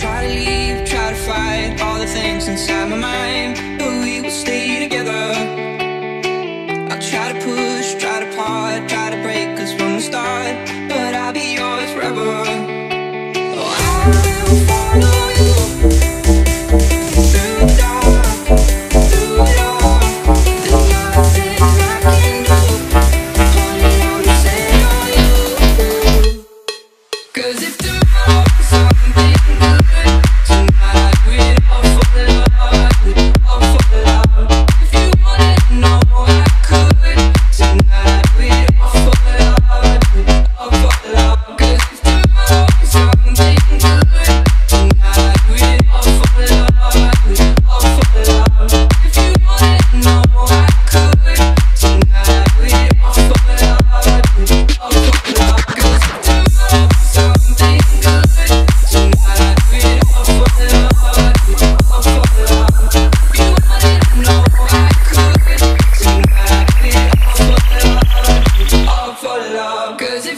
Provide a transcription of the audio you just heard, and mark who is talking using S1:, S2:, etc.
S1: Try to leave, try to fight all the things inside my mind.